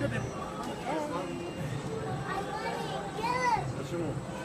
I want to kill him.